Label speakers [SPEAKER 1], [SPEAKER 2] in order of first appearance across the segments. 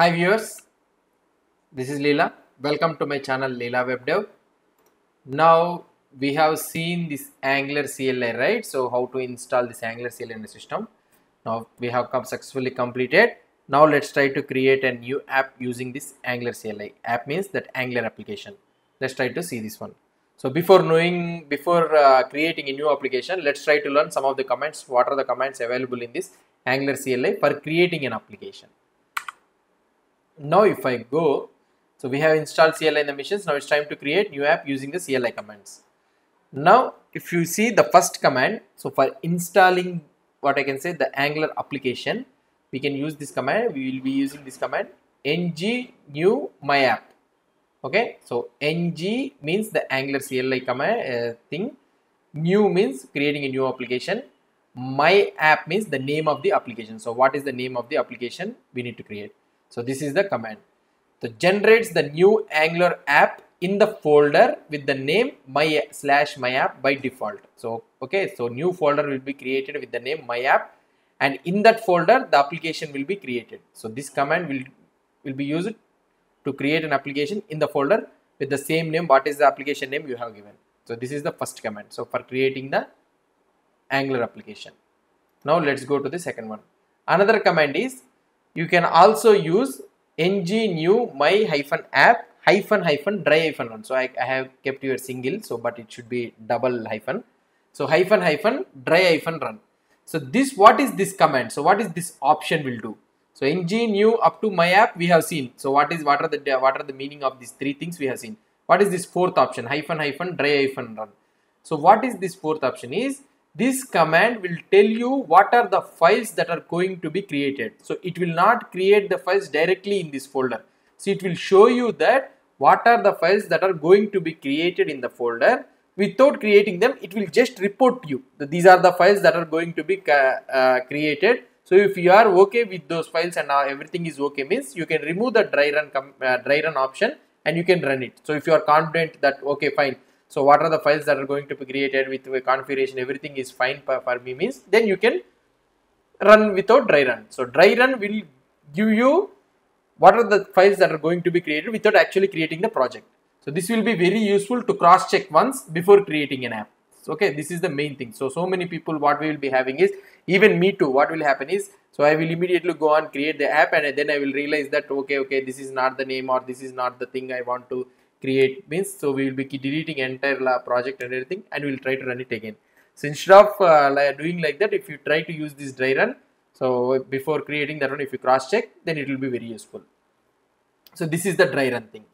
[SPEAKER 1] Hi viewers, this is Leela. Welcome to my channel Leela Web Dev. Now we have seen this Angular CLI, right? So how to install this Angular CLI in the system. Now we have come successfully completed. Now let's try to create a new app using this Angular CLI. App means that Angular application. Let's try to see this one. So before knowing, before uh, creating a new application, let's try to learn some of the commands. What are the commands available in this Angular CLI for creating an application? Now if I go, so we have installed CLI in the machines. Now it's time to create new app using the CLI commands. Now if you see the first command, so for installing what I can say the Angular application, we can use this command. We will be using this command ng new my app okay so ng means the angular cli command uh, thing new means creating a new application my app means the name of the application so what is the name of the application we need to create so this is the command. So generates the new angular app in the folder with the name my slash my app by default. So okay so new folder will be created with the name my app and in that folder the application will be created. So this command will will be used to create an application in the folder with the same name what is the application name you have given. So this is the first command. So for creating the angular application. Now let's go to the second one. Another command is you can also use ng new my hyphen app hyphen hyphen dry hyphen run so I, I have kept your single so but it should be double hyphen so hyphen hyphen dry hyphen run so this what is this command so what is this option will do so ng new up to my app we have seen. So what is what are the what are the meaning of these three things we have seen. What is this fourth option hyphen hyphen dry hyphen run. So what is this fourth option is this command will tell you what are the files that are going to be created. So it will not create the files directly in this folder. So it will show you that what are the files that are going to be created in the folder without creating them it will just report to you that these are the files that are going to be uh, created so if you are okay with those files and now everything is okay means you can remove the dry run uh, dry run option and you can run it. So if you are confident that okay fine. So what are the files that are going to be created with the configuration everything is fine for, me means then you can run without dry run. So dry run will give you what are the files that are going to be created without actually creating the project. So this will be very useful to cross check once before creating an app okay this is the main thing so so many people what we will be having is even me too what will happen is so i will immediately go and create the app and then i will realize that okay okay this is not the name or this is not the thing i want to create means so we will be deleting entire project and everything and we will try to run it again. So instead of uh, doing like that if you try to use this dry run so before creating that one if you cross check then it will be very useful. So this is the dry run thing.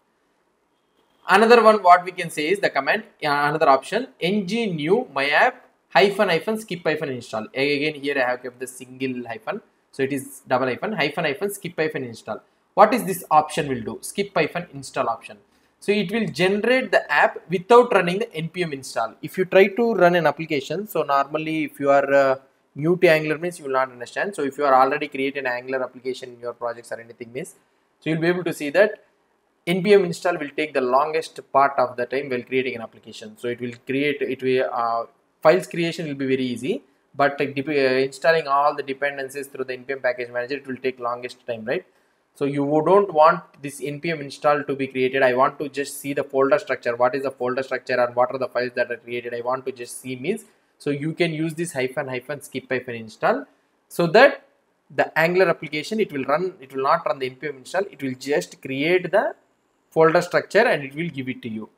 [SPEAKER 1] Another one what we can say is the command uh, another option ng new my app hyphen hyphen skip hyphen install. Again here i have kept the single hyphen. So it is double hyphen hyphen hyphen skip hyphen install. What is this option will do? Skip hyphen install option so it will generate the app without running the npm install. If you try to run an application so normally if you are uh, new to angular means you will not understand. So if you are already creating an angular application in your projects or anything means so you'll be able to see that npm install will take the longest part of the time while creating an application. So it will create it will uh, files creation will be very easy but uh, installing all the dependencies through the npm package manager it will take longest time right so you don't want this npm install to be created. I want to just see the folder structure. What is the folder structure and what are the files that are created? I want to just see means. So you can use this hyphen hyphen skip hyphen install so that the angular application it will run it will not run the npm install. It will just create the folder structure and it will give it to you.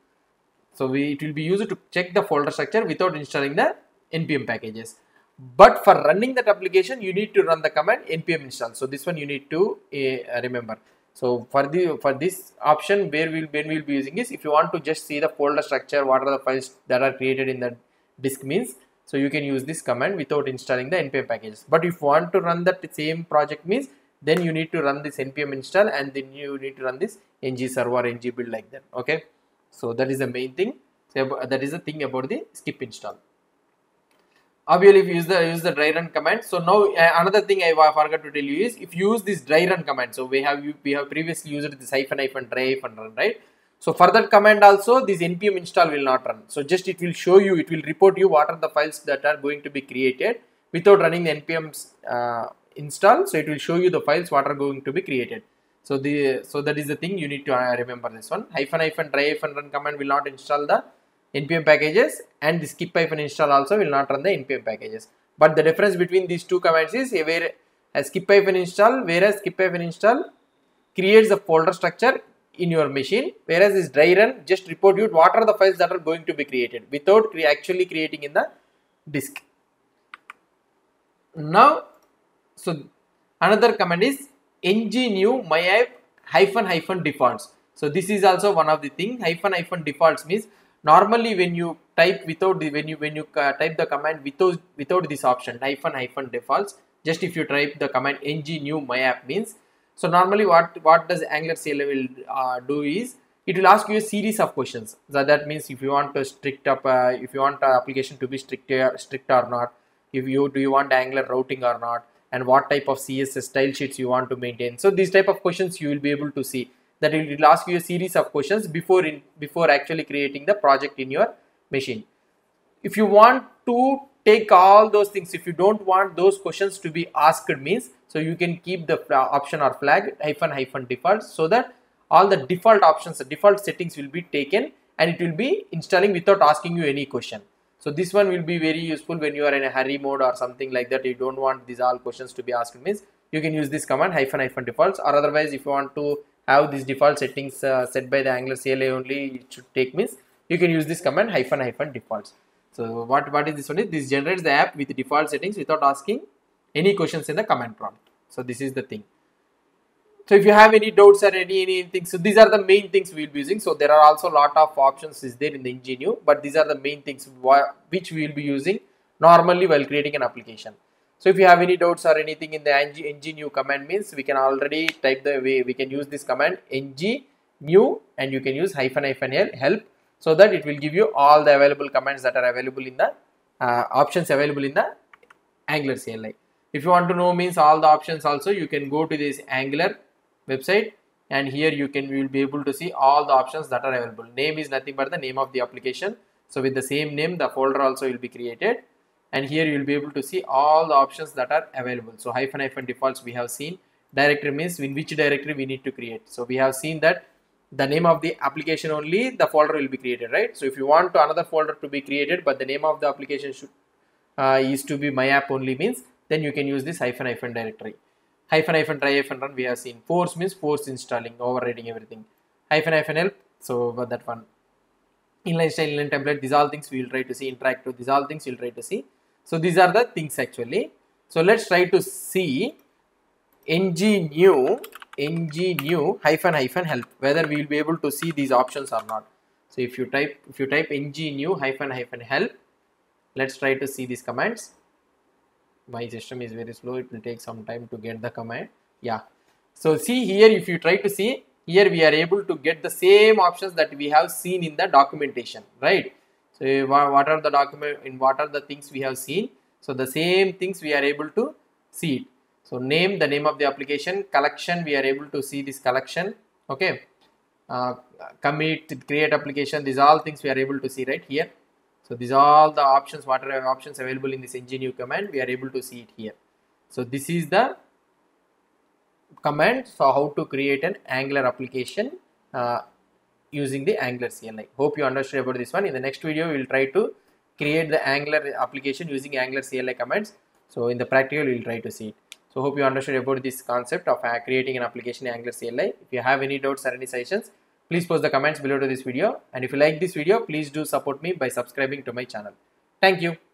[SPEAKER 1] So we, it will be used to check the folder structure without installing the npm packages. But for running that application, you need to run the command npm install. So this one you need to uh, remember. So for the for this option, where we'll when we'll be using is if you want to just see the folder structure, what are the files that are created in the disk means. So you can use this command without installing the npm packages. But if you want to run that same project means then you need to run this npm install and then you need to run this ng server ng build like that okay so that is the main thing so that is the thing about the skip install obviously if you use the use the dry run command. So now uh, another thing i forgot to tell you is if you use this dry run command so we have we have previously used this hyphen hyphen dry hyphen run right? So for that command also this npm install will not run. So just it will show you it will report you what are the files that are going to be created without running the npm uh, install. So it will show you the files what are going to be created. So the so that is the thing you need to uh, remember this one. Hyphen hyphen dry hyphen run command will not install the npm packages and the skip hyphen install also will not run the npm packages. But the difference between these two commands is a where a skip hyphen install whereas skip hyphen install creates a folder structure in your machine whereas this dry run just report you what are the files that are going to be created without cre actually creating in the disk. Now so another command is ng new myapp hyphen hyphen defaults. So this is also one of the thing hyphen hyphen defaults means normally when you type without the when you when you uh, type the command without without this option hyphen hyphen defaults. Just if you type the command ng new myapp means. So normally what what does angular CLI will uh, do is it will ask you a series of questions. So that means if you want to strict up uh, if you want application to be strict strict or not if you do you want angular routing or not and what type of css style sheets you want to maintain. So these type of questions you will be able to see that it will ask you a series of questions before in before actually creating the project in your machine. If you want to take all those things if you don't want those questions to be asked means so you can keep the option or flag hyphen hyphen default so that all the default options the default settings will be taken and it will be installing without asking you any question. So this one will be very useful when you are in a hurry mode or something like that you don't want these all questions to be asked means you can use this command hyphen hyphen defaults or otherwise if you want to have these default settings uh, set by the angular CLI only it should take means you can use this command hyphen hyphen defaults. So what what is this one is this generates the app with default settings without asking any questions in the command prompt. So this is the thing. So if you have any doubts or any anything so these are the main things we will be using. So there are also a lot of options is there in the ng new but these are the main things which we will be using normally while creating an application so if you have any doubts or anything in the ng new command means we can already type the way we can use this command ng new and you can use hyphen hyphen help so that it will give you all the available commands that are available in the uh, options available in the angular CLI if you want to know means all the options also you can go to this angular website and here you can you will be able to see all the options that are available. Name is nothing but the name of the application. So with the same name the folder also will be created and here you will be able to see all the options that are available. So hyphen hyphen defaults we have seen. Directory means in which directory we need to create. So we have seen that the name of the application only the folder will be created right? So if you want to another folder to be created but the name of the application should uh, is to be my app only means then you can use this hyphen hyphen directory. Hyphen hyphen dry hyphen run we have seen. Force means force installing overriding everything. Hyphen hyphen help so that one. Inline style inline template these all things we will try to see interactive these all things we'll try to see so these are the things actually. So let's try to see ng new ng new hyphen hyphen help whether we will be able to see these options or not. So if you type if you type ng new hyphen hyphen help let's try to see these commands. My system is very slow. It will take some time to get the command. Yeah. So see here if you try to see here we are able to get the same options that we have seen in the documentation right so what are the document in what are the things we have seen? So the same things we are able to see it. So name the name of the application collection we are able to see this collection okay? Uh, commit create application these all things we are able to see right here. So these are all the options what are options available in this ng command we are able to see it here. So this is the command. So how to create an angular application uh, using the angular CLI hope you understood about this one. In the next video we will try to create the angular application using angular CLI commands. So in the practical we will try to see it. So hope you understood about this concept of uh, creating an application in angular CLI if you have any doubts or any suggestions please post the comments below to this video. And if you like this video please do support me by subscribing to my channel. Thank you